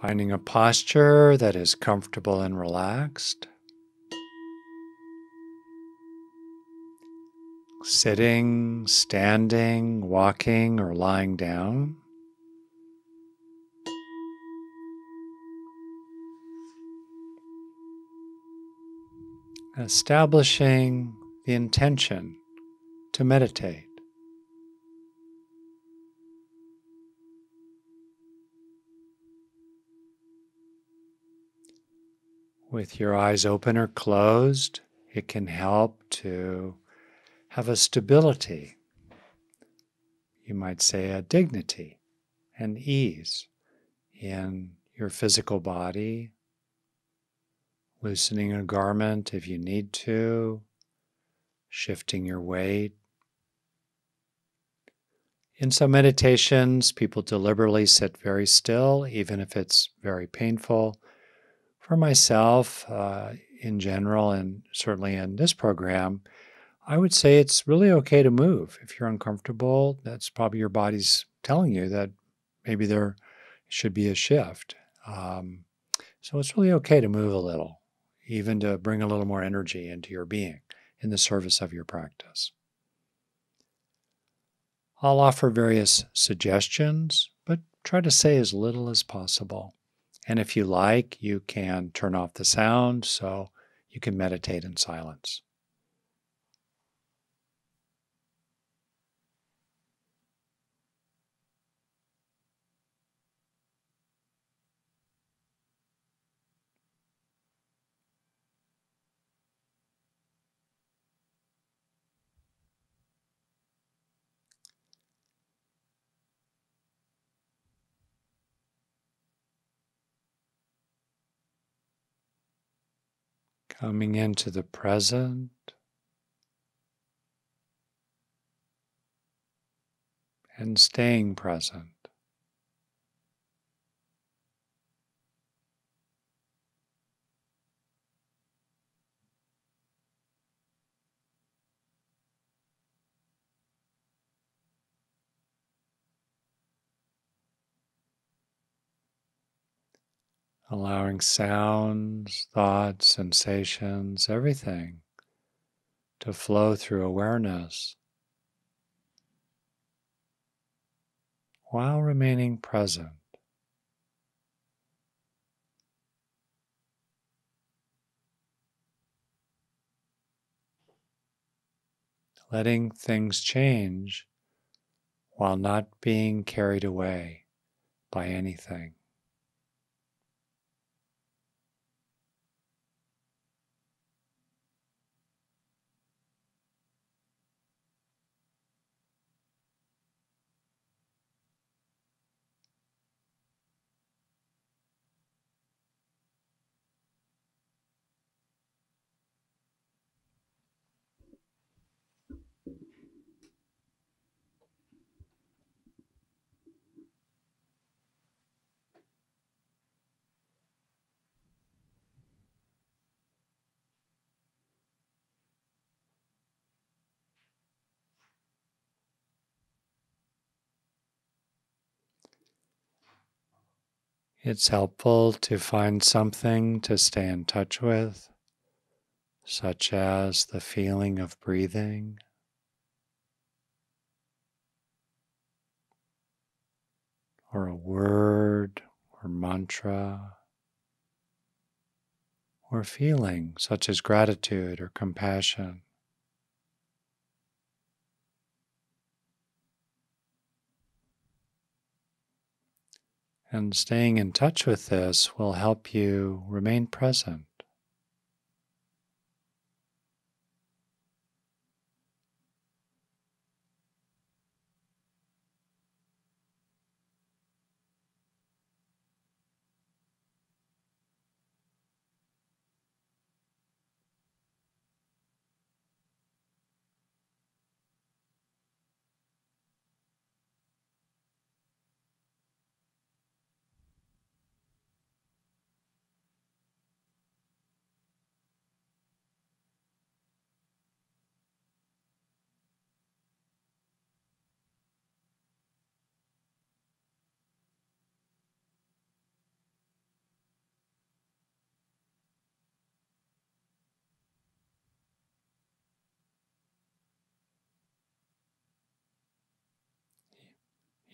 Finding a posture that is comfortable and relaxed. Sitting, standing, walking, or lying down. Establishing the intention to meditate. With your eyes open or closed, it can help to have a stability. You might say a dignity and ease in your physical body, loosening a garment if you need to, shifting your weight. In some meditations, people deliberately sit very still, even if it's very painful for myself, uh, in general, and certainly in this program, I would say it's really okay to move. If you're uncomfortable, that's probably your body's telling you that maybe there should be a shift. Um, so it's really okay to move a little, even to bring a little more energy into your being in the service of your practice. I'll offer various suggestions, but try to say as little as possible. And if you like, you can turn off the sound so you can meditate in silence. Coming into the present. And staying present. Allowing sounds, thoughts, sensations, everything to flow through awareness while remaining present. Letting things change while not being carried away by anything. It's helpful to find something to stay in touch with, such as the feeling of breathing. Or a word or mantra, or feeling such as gratitude or compassion. And staying in touch with this will help you remain present.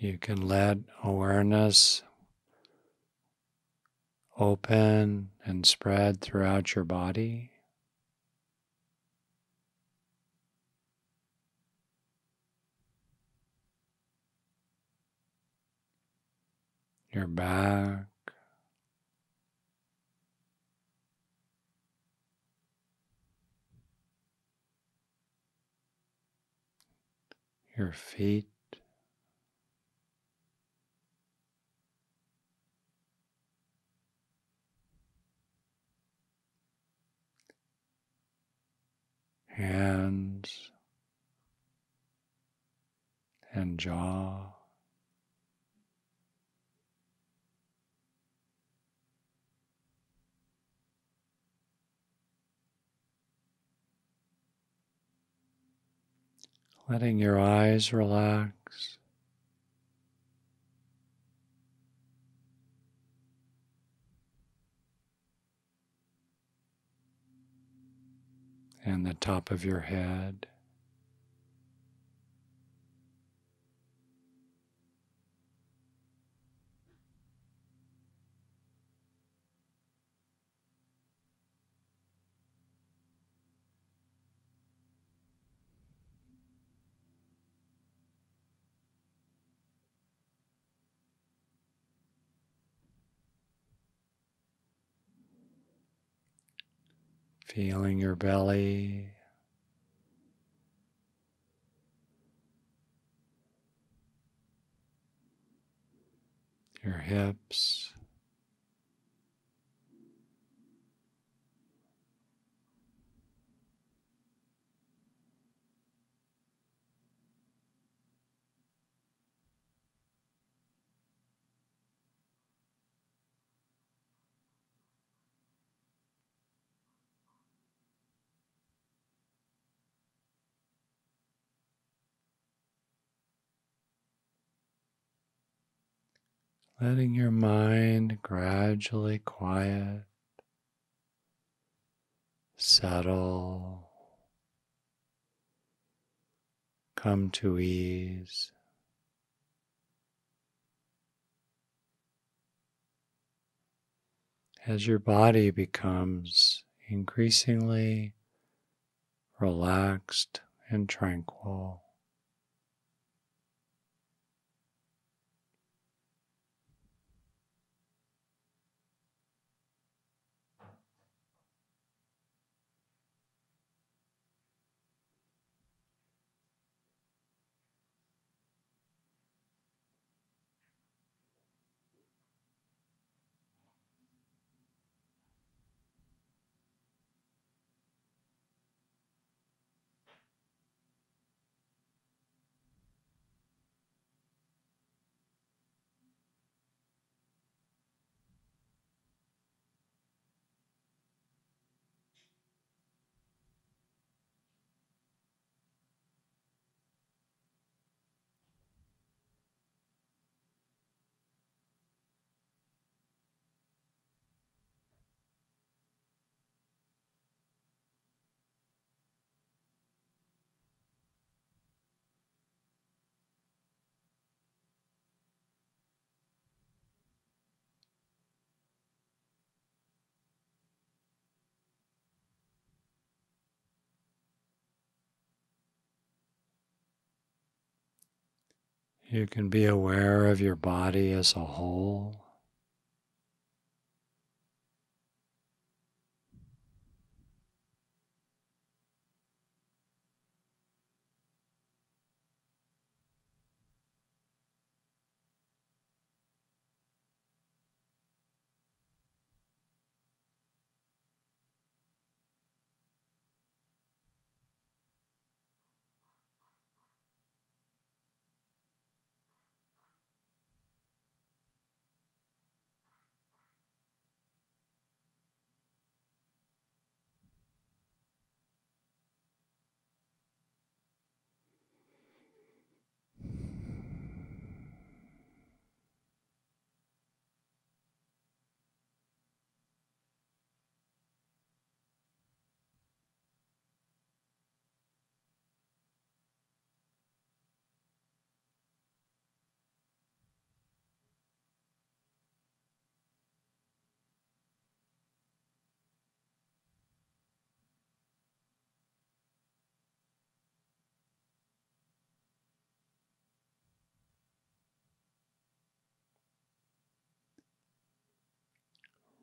You can let awareness open and spread throughout your body. Your back, your feet. Hands and jaw. letting your eyes relax. And the top of your head. Feeling your belly. Your hips. Letting your mind gradually quiet, settle, come to ease. As your body becomes increasingly relaxed and tranquil. You can be aware of your body as a whole.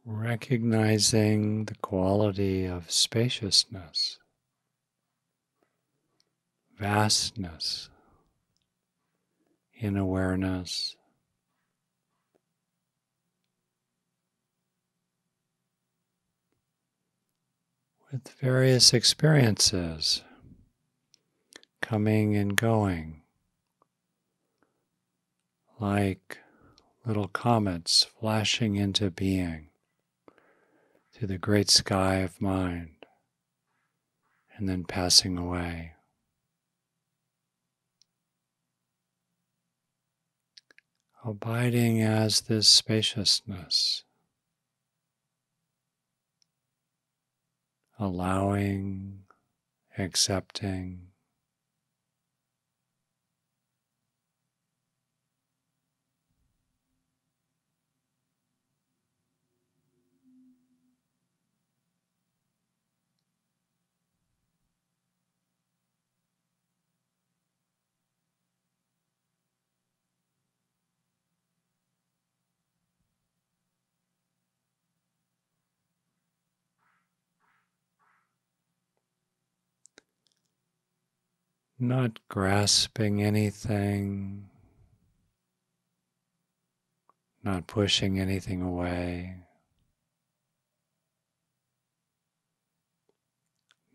Recognizing the quality of spaciousness, vastness in awareness. With various experiences coming and going, like little comets flashing into being to the great sky of mind and then passing away. Abiding as this spaciousness, allowing, accepting, not grasping anything, not pushing anything away,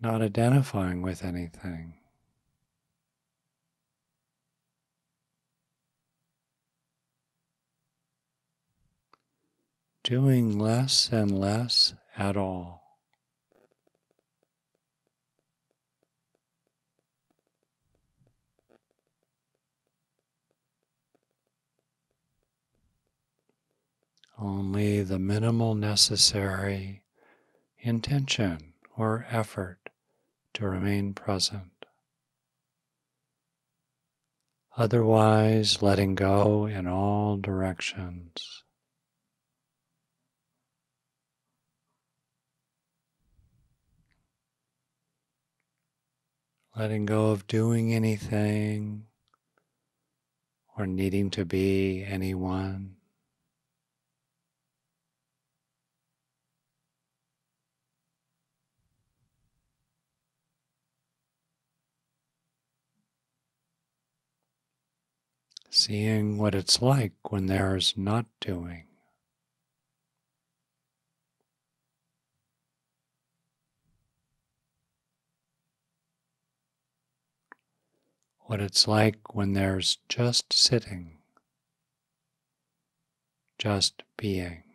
not identifying with anything. Doing less and less at all. Only the minimal necessary intention or effort to remain present. Otherwise, letting go in all directions. Letting go of doing anything or needing to be anyone. Seeing what it's like when there's not doing. What it's like when there's just sitting, just being.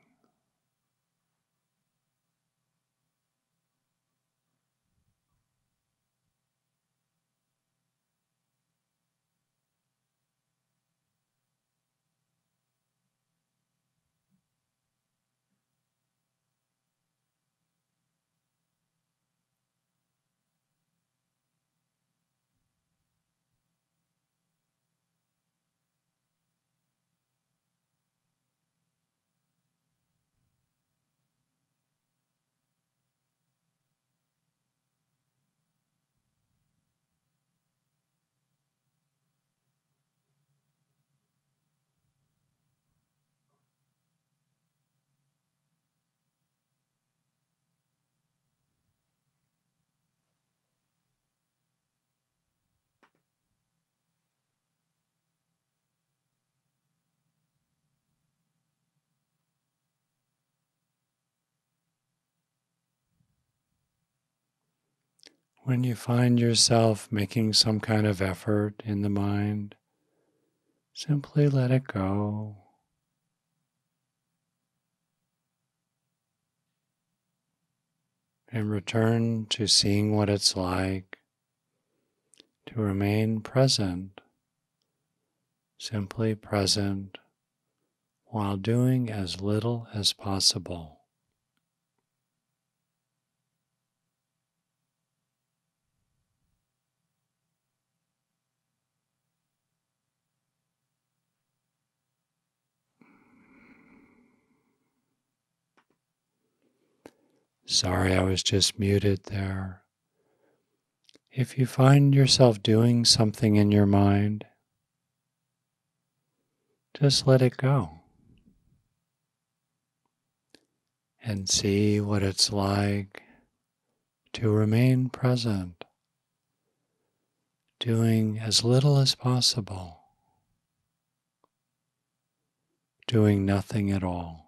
When you find yourself making some kind of effort in the mind, simply let it go. And return to seeing what it's like to remain present, simply present, while doing as little as possible. Sorry, I was just muted there. If you find yourself doing something in your mind, just let it go. and see what it's like to remain present, doing as little as possible, doing nothing at all.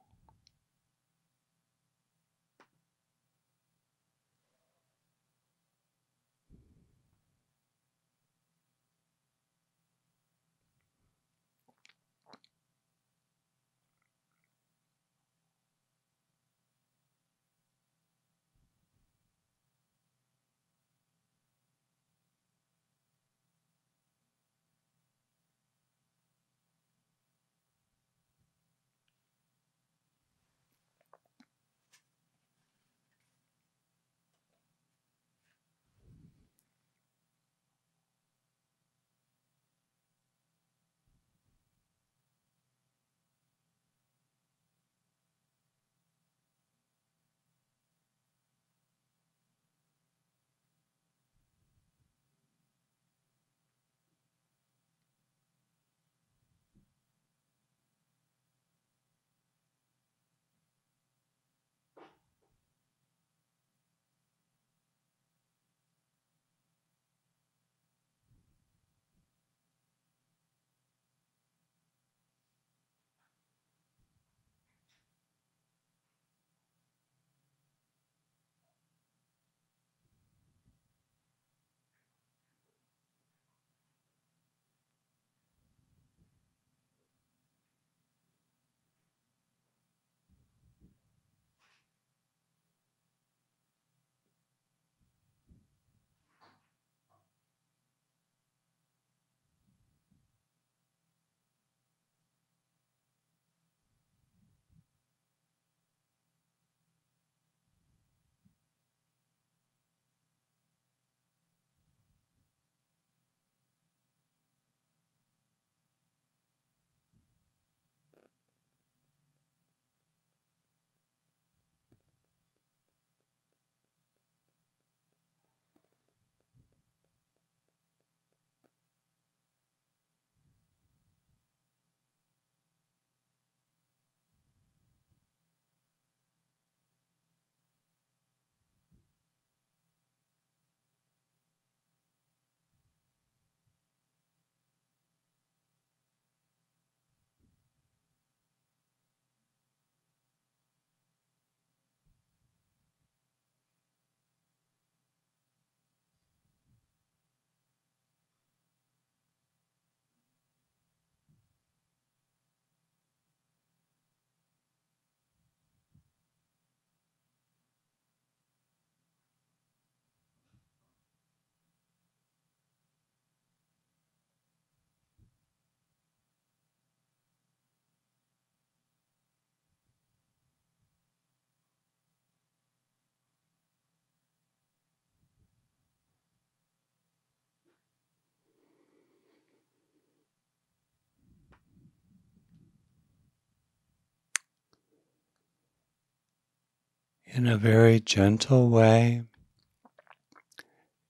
In a very gentle way.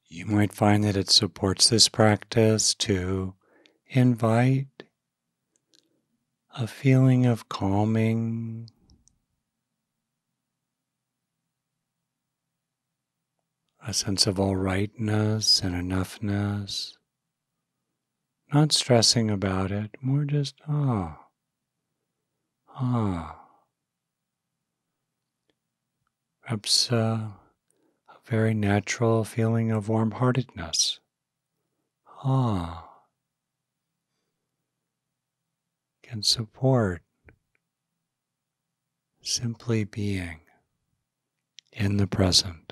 You might find that it supports this practice to invite a feeling of calming, a sense of all rightness and enoughness, not stressing about it, more just, ah, ah. Perhaps uh, a very natural feeling of warm heartedness. Ah. Can support simply being in the present.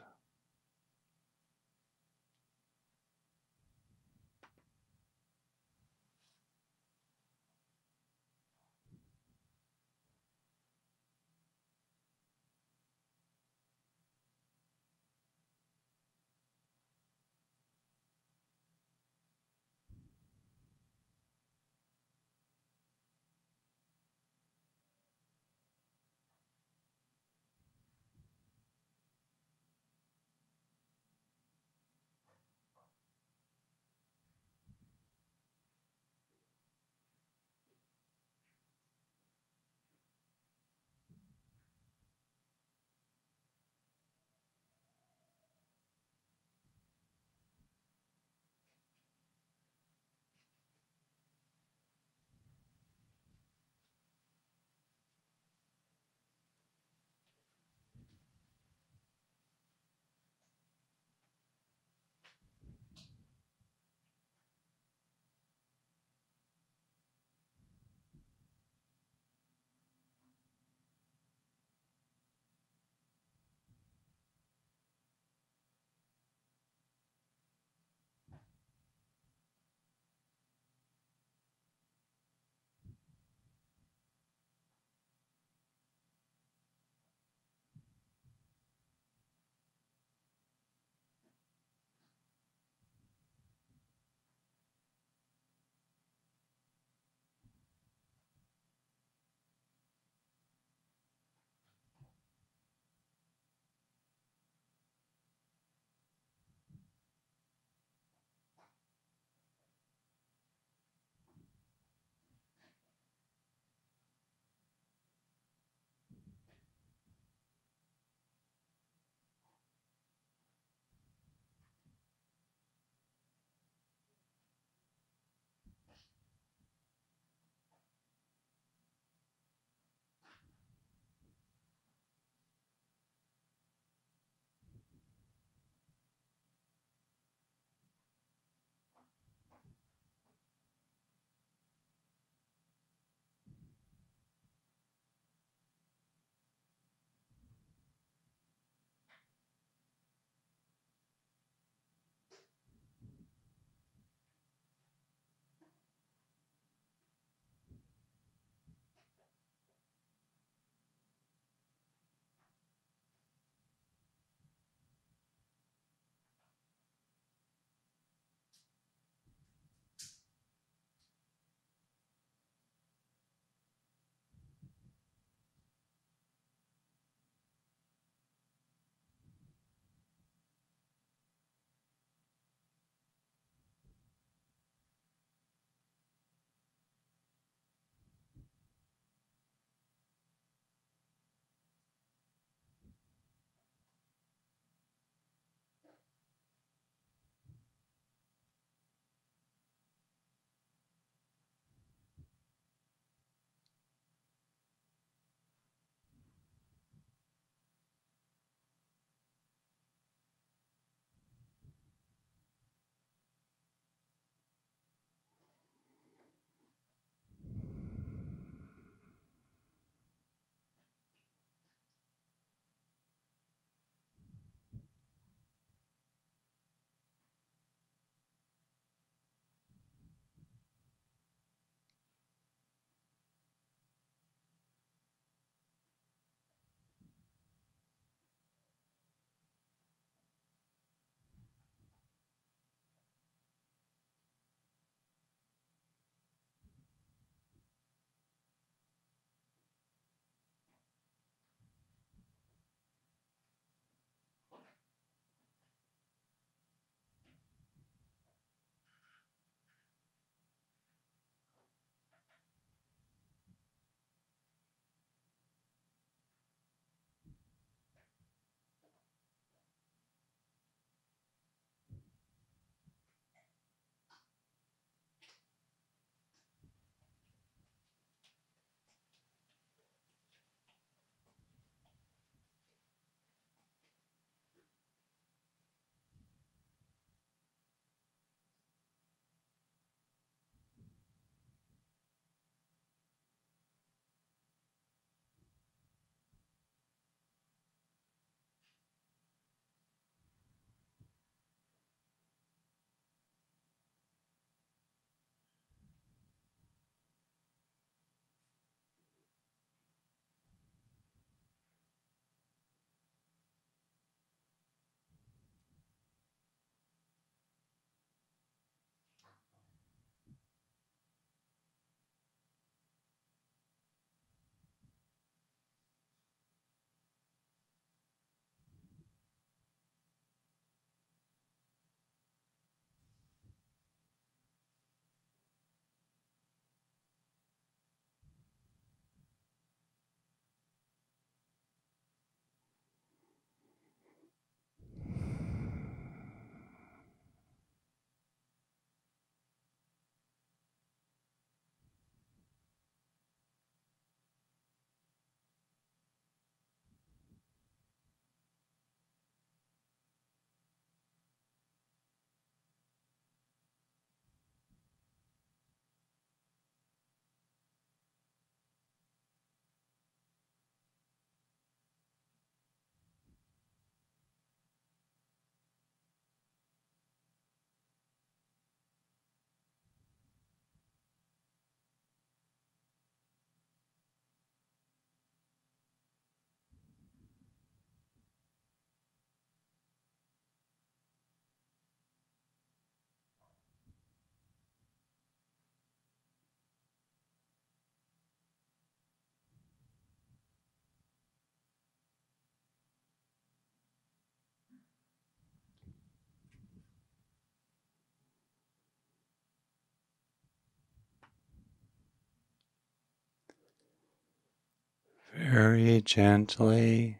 Very gently,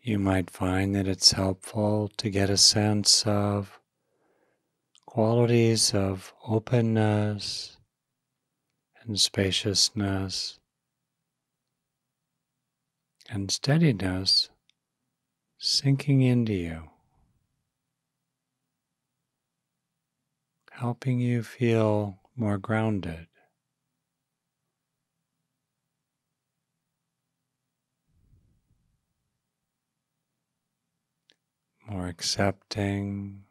you might find that it's helpful to get a sense of qualities of openness and spaciousness and steadiness sinking into you, helping you feel more grounded. More accepting,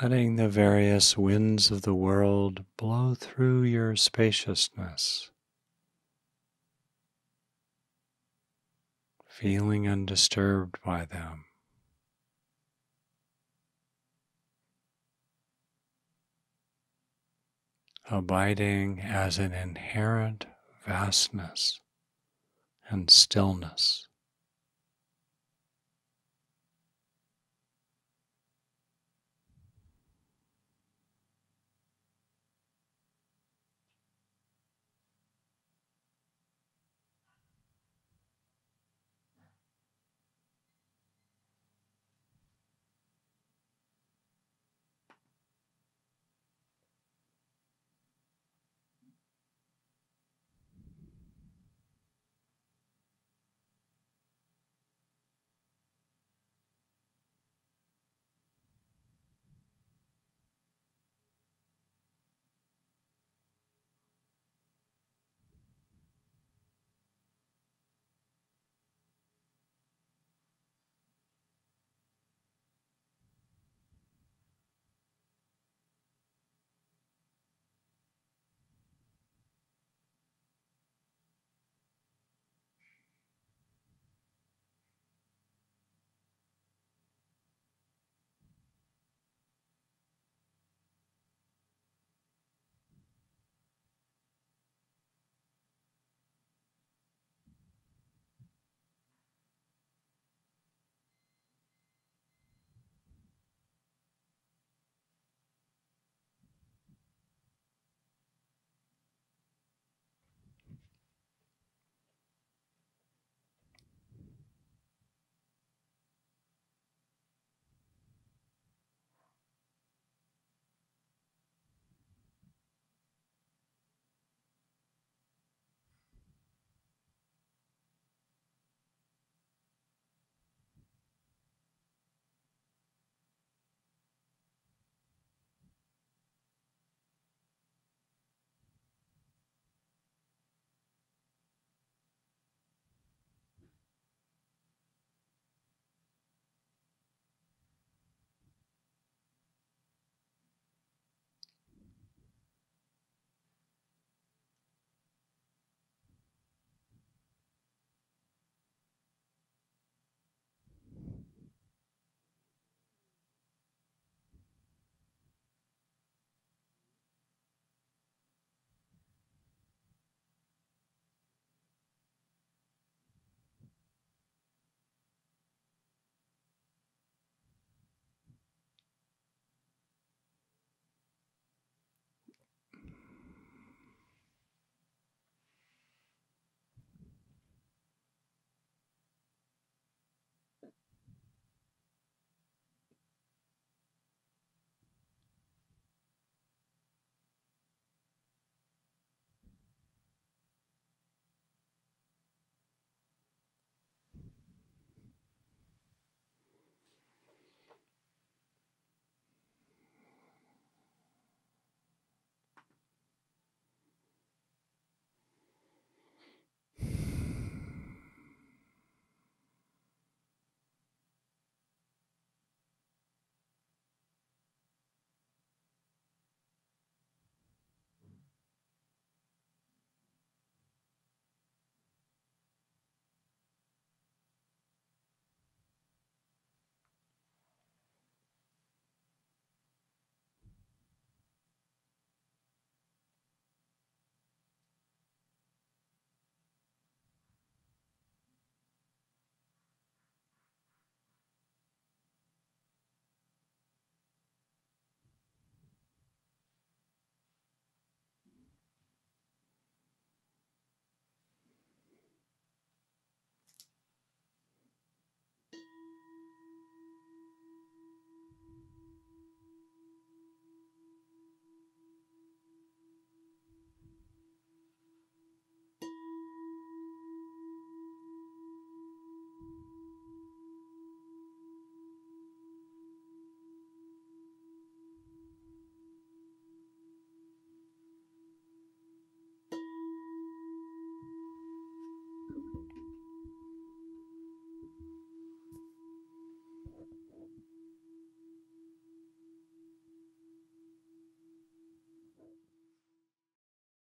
letting the various winds of the world blow through your spaciousness, feeling undisturbed by them. Abiding as an inherent vastness and stillness.